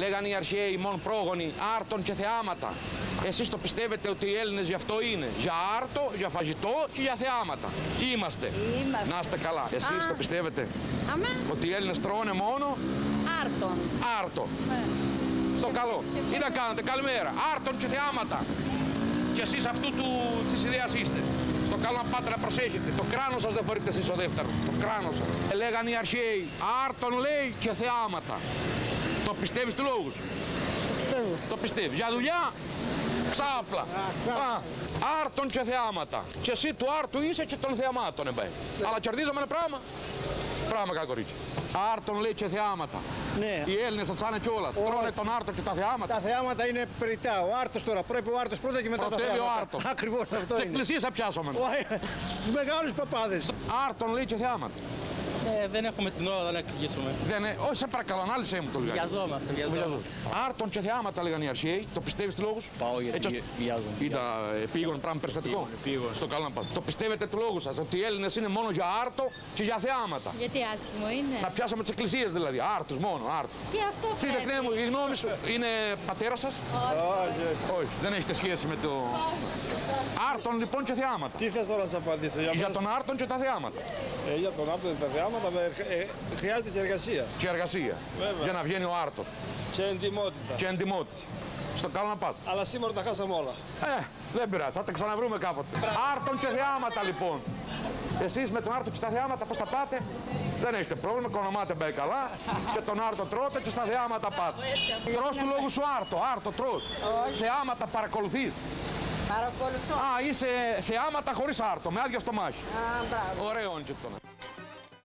Λέγανε οι αρχαίοι μόνο πρόγονοι άρτων και θεάματα. Εσείς το πιστεύετε ότι οι Έλληνες γι' αυτό είναι; Για άρτο, για φαγητό και για θεάματα. Είμαστε. Είμαστε. Να είστε καλά. Εσείς Α. το πιστεύετε; Αμά, ότι οι Έλληνες τρώνε μόνο; Άρτον. άρτο. Ναι. Στο καλό. και Τι να κάνετε, καλημέρα. Άρτων και θεάματα. Και εσείς αυτού του, της ιδέας είστε. Στο καλό να πάτε να προσέχετε. Το κράνος σας δεν φορείτε εσείς ο δεύτερο. Το κράνος σας. Ε, λέγανε οι αρχαίοι. Άρτων λέει και θεάματα. Το πιστεύεις του λόγους σου. Πιστεύω. Το πιστεύεις. Για δουλειά, ξάπλα. ξάπλα. Α, άρτων και θεάματα. Και εσύ του άρτου είσαι και των θεαμάτων, εμπέ. Αλλά κερδίζαμε ένα πράγμα. Πράγμα κακό κορίτσι. Άρτων λέει και θεάματα. Ναι. Οι Έλληνες θα τσάνε κιόλας. Τρώνε τον άρτο και τα θεάματα. Τα θεάματα είναι περιτά. Ο άρτος τώρα. Πρέπει ο άρτος πρώτα και μετά Πρωτεύει τα ο θεάματα. άρτος. Ακριβώς αυτό Τι είναι. εκκλησίες θα πιάσουμε. Ο- Στους μεγάλους παπάδες. Άρτων λέει και θεάματα. Ε, δεν έχουμε την ώρα να εξηγήσουμε. Δεν είναι. Όχι, σε παρακαλώ, ανάλυσε μου το λιγάκι. Βιαζόμαστε, βιαζόμαστε. Άρτων και θεάματα λέγανε οι αρχαίοι. Το πιστεύεις τους λόγους; Πάω γιατί Έτσι, βι- βιάζομαι. Ήταν επίγον πράγμα περιστατικό; Επίγον, επίγον. Στο καλό να πάτε. Το πιστεύετε τους λόγους σας ότι οι Έλληνες είναι μόνο για άρτο και για θεάματα; Γιατί άσχημο είναι. Να πιάσουμε τις εκκλησίες δηλαδή. Άρτου μόνο, άρτος. Και αυτό Σύντεχνε πρέπει. μου, η γνώμη σου είναι πατέρας σας; Όχι. Όχι, δεν έχετε σχέση με το. Άρτων λοιπόν και θεάματα. Τι θες τώρα να σε απαντήσω για, Για μένα- τον άρτον και τα θεάματα. ε, για τον άπτο τα θεάματα με- ε, χρειάζεται και εργασία Και εργασία. Βέβαια. Για να βγαίνει ο άρτος. και εντυμότητα. Και εντυμότητα. Στο καλό να πάτε. Αλλά σήμερα τα χάσαμε όλα. Ε, δεν πειράζει, θα τα ξαναβρούμε κάποτε. Άρτον και θεάματα λοιπόν. Εσείς με τον Άρτο και τα θεάματα πώς θα πάτε; Δεν έχετε πρόβλημα, οικονομάτε μπαίνει καλά. και τον Άρτο τρώτε και στα θεάματα πάτε. Τρως του λόγου σου Άρτο, Άρτο τρως. Θεάματα παρακολουθείς. Παρακολουθώ. Α, είσαι θεάματα χωρίς Άρτο, με άδειο στομάχι. Α, μπράβο. Ωραίο είναι και το.